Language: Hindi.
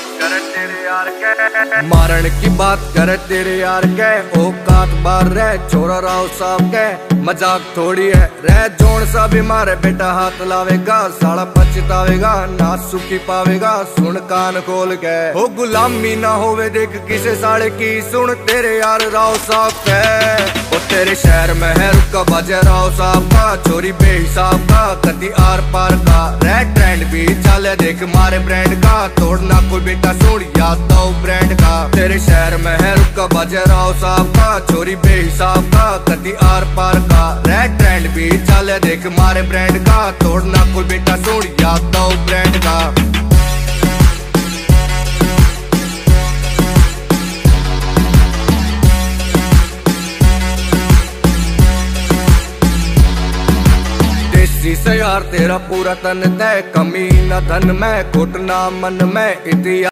बात करे तेरे यार के। मारण की बात करे तेरे यार के। ओ कात बार रहे छोरा राव साहब के। मज़ाक थोड़ी है, रह जोन सा भी मारे। बेटा हाथ लावेगा, साला पछतावेगा ना सुखी पावेगा, सुन कान खोल के। हो गुलामी ना होवे, देख किसे साले की सुन। तेरे यार राव साहब के। ओ तेरे शहर में है रुका बजे राव साहब का, चोरी बेहिसाब का कदी आर पार का। रेड ट्रेंड देख मारे ब्रांड का। तोड़ना कोई बेटा सुन याद दो ब्रांड का। तेरे शहर में है, रुका बजे साहब का। चोरी बेहिसाब का कदी आर पार का। रेड ट्रेंड भी चले देख मारे ब्रांड का। तोड़ना कोई बेटा सुन याद दो ब्रांड का। देसी से यार तेरा पूरा तन तय कमी न धन में घुटना मन में, इतिहास